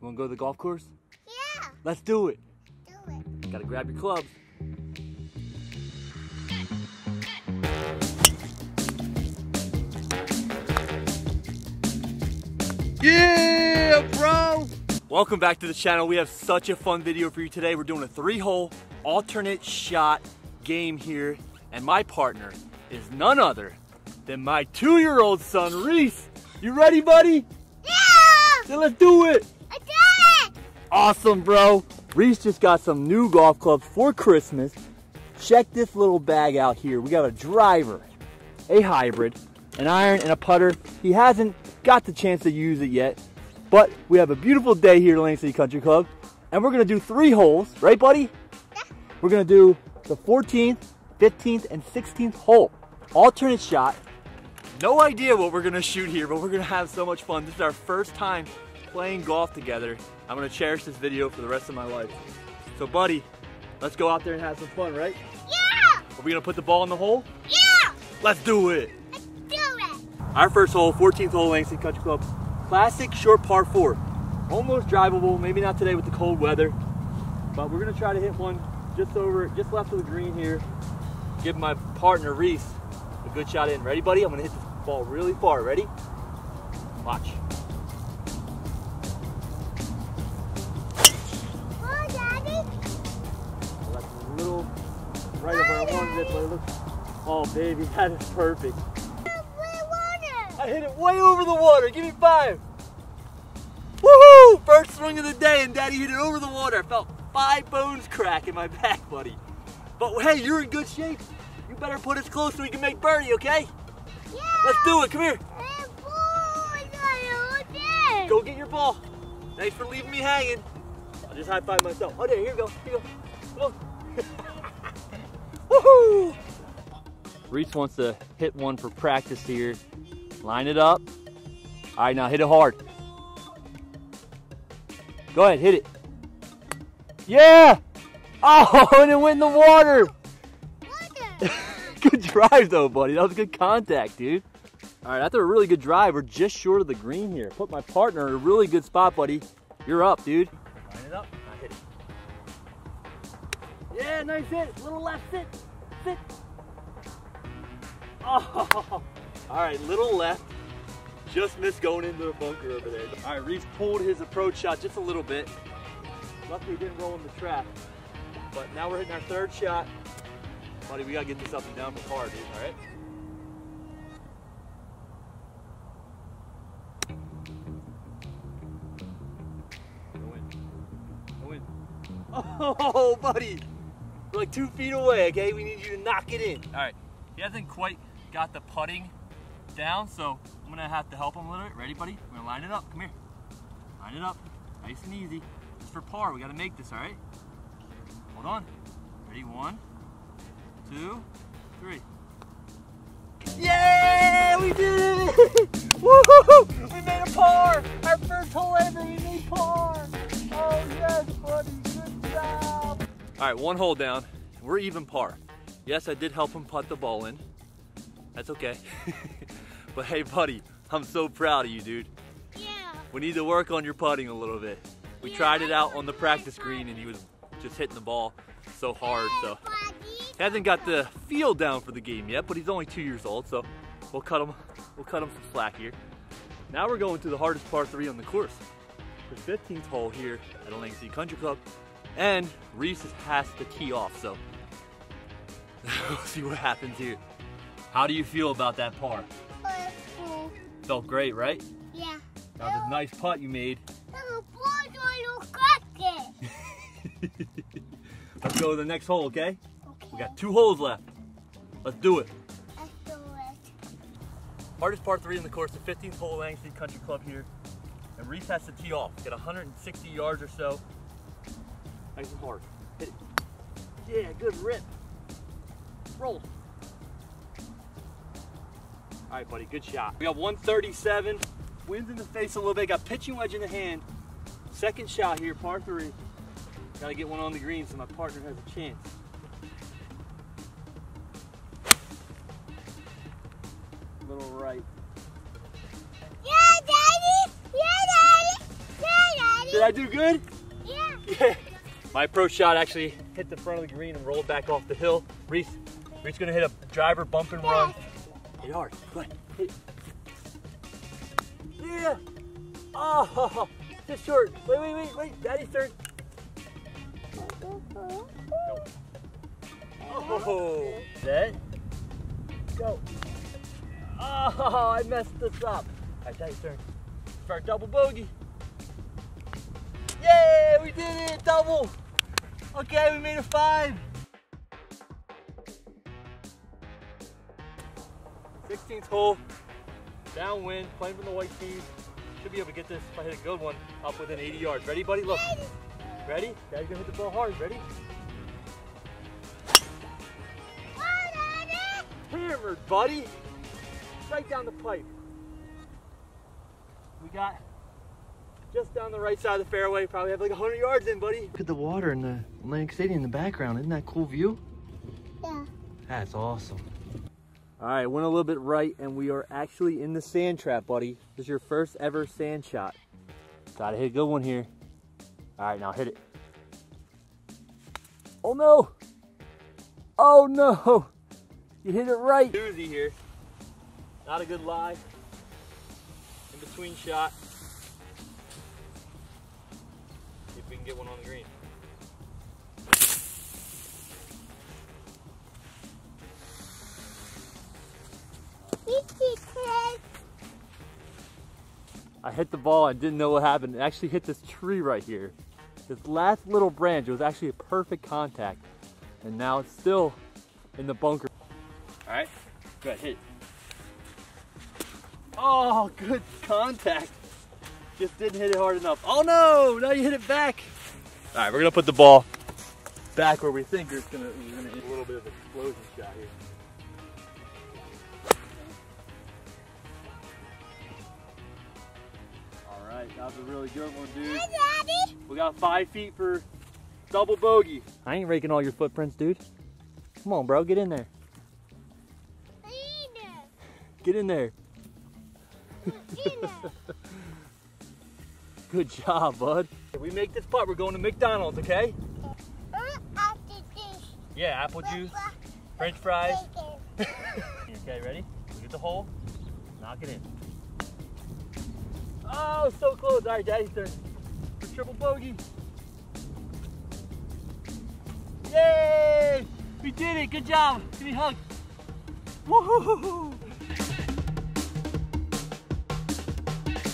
You wanna go to the golf course? Yeah, Let's do it. do it. Gotta grab your clubs. Yeah, bro! Welcome back to the channel. We have such a fun video for you today. We're doing a three-hole alternate shot game here, and my partner is none other than my two-year-old son, Reese. You ready, buddy? Yeah, Then let's do it! I did it. Awesome, bro. Reese just got some new golf clubs for Christmas. Check this little bag out here. We got a driver, a hybrid, an iron, and a putter. He hasn't got the chance to use it yet, but we have a beautiful day here at Atlantic City Country Club, and we're gonna do three holes, right, buddy? Yeah. We're gonna do the 14th, 15th, and 16th hole. Alternate shot. No idea what we're gonna shoot here, but we're gonna have so much fun. This is our first time playing golf together. I'm gonna cherish this video for the rest of my life. So, buddy, let's go out there and have some fun, right? Yeah, Are we gonna put the ball in the hole? yeah, Let's do it. let's do it. Our first hole, 14th hole, Langston Country Club. Classic short par four. Almost drivable, maybe not today with the cold weather, but we're gonna try to hit one just over, just left of the green here. Give my partner, Reese, a good shot in. Ready, buddy? I'm gonna hit this ball really far. Ready? Watch. I wanted but it looks, oh baby, that is perfect. I hit it way over the water. Give me five. Woohoo! First swing of the day, and Daddy hit it over the water. I felt five bones crack in my back, buddy. But hey, you're in good shape. You better put us close so we can make birdie, okay? Yeah. Let's do it. Come here. Hey, boy, I did. Go get your ball. Thanks for leaving me hanging. I'll just high five myself. Oh, there. Here you go. Here you go. Come on. Woohoo! Reese wants to hit one for practice here. Line it up. All right, now hit it hard. Go ahead, hit it. Yeah! Oh, and it went in the water. Water. good drive though, buddy. That was good contact, dude. All right, after a really good drive, we're just short of the green here. Put my partner in a really good spot, buddy. You're up, dude. Line it up. Now hit it. Yeah, nice hit. Little left Oh, all right, little left. Just missed going into the bunker over there. All right, Reese pulled his approach shot just a little bit. Luckily, didn't roll in the trap. But now we're hitting our third shot. Buddy, we gotta get this up and down for par, dude, all right? Go in. Go in. Oh, buddy! We're like two feet away, okay? We need you to knock it in. All right, he hasn't quite got the putting down, so I'm gonna have to help him a little bit. Ready, buddy? We're gonna line it up. Come here. Line it up. Nice and easy. Just for par, we gotta make this, all right? Hold on. Ready? One, two, three. Yeah, we did it! Woohoo! We made a par! Our first hole ever, we made par! Oh yes, buddy, good job! All right, one hole down. We're even par. Yes, I did help him putt the ball in. That's okay. but hey, buddy, I'm so proud of you, dude. Yeah. We need to work on your putting a little bit. We Yeah, tried it out on the practice green and he was just hitting the ball so hard, so. He hasn't got the feel down for the game yet, but he's only two years old, so we'll cut him. We'll cut him some slack here. Now we're going to the hardest par three on the course, the 15th hole here at Atlantic City Country Club, and Reese has passed the tee off. So we'll see what happens here. How do you feel about that par? Purple. Felt great, right? Yeah. That was a nice putt you made. Little boy, little cracker. Let's go to the next hole, okay? Okay. We got two holes left. Let's do it. Let's do it. Hardest par three in the course, the 15th hole Langston Country Club here. And Reese has to tee off. Get 160 yards or so. Nice and hard. Hit it. Yeah, good rip. Roll. All right, buddy, good shot. We got 137. Winds in the face a little bit. Got pitching wedge in the hand. Second shot here, par three. Got to get one on the green so my partner has a chance. Little right. Yeah, Daddy. Yeah, Daddy. Yeah, daddy! Did I do good? Yeah. Yeah. My approach shot actually hit the front of the green and rolled back off the hill. Reese, Reese gonna hit a driver bump and run. Hit hard. Go ahead. Hit. Yeah. Oh, just short. Wait, wait, wait, wait. Daddy's turn. Oh, set. Go. Oh, I messed this up. All right, Daddy's turn. For our double bogey. Yay, we did it, double. Okay, we made a five. 16th hole, downwind, playing from the white tees. Should be able to get this, if I hit a good one, up within 80 yards. Ready, buddy? Look. Ready? Daddy's gonna hit the ball hard. Ready? Hammered, buddy. Right down the pipe. We got just down the right side of the fairway. Probably have like 100 yards in, buddy. Look at the water in the Atlantic City in the background. Isn't that cool view? Yeah. That's awesome. All right, went a little bit right, and we are actually in the sand trap, buddy. This is your first ever sand shot. Gotta hit a good one here. All right, now hit it. Oh no! Oh no! You hit it right. Doozy here. Not a good lie. In between shot. Can get one on the green. I hit the ball, I didn't know what happened. It actually hit this tree right here. This last little branch, it was actually a perfect contact. And now it's still in the bunker. All right, good hit. Oh, good contact. Just didn't hit it hard enough. Oh no, now you hit it back. All right, we're gonna put the ball back where we think it's gonna, we're gonna hit a little bit of an explosion shot here. All right, that was a really good one, dude. Hi, Daddy. We got five feet for double bogey. I ain't raking all your footprints, dude. Come on, bro, get in there. Get in there. Good job, bud. If we make this putt, we're going to McDonald's, okay? Yeah, apple juice, french fries. okay, ready? Look at the hole. Knock it in. Oh, so close. All right, Daddy's turn. Triple bogey. Yay! We did it. Good job. Give me a hug. Woohoo!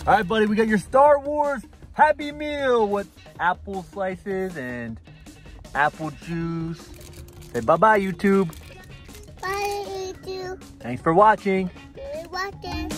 All right, buddy, we got your Star Wars Happy Meal with apple slices and apple juice. Say bye-bye, YouTube. Bye, you. Thanks for watching. You're watching.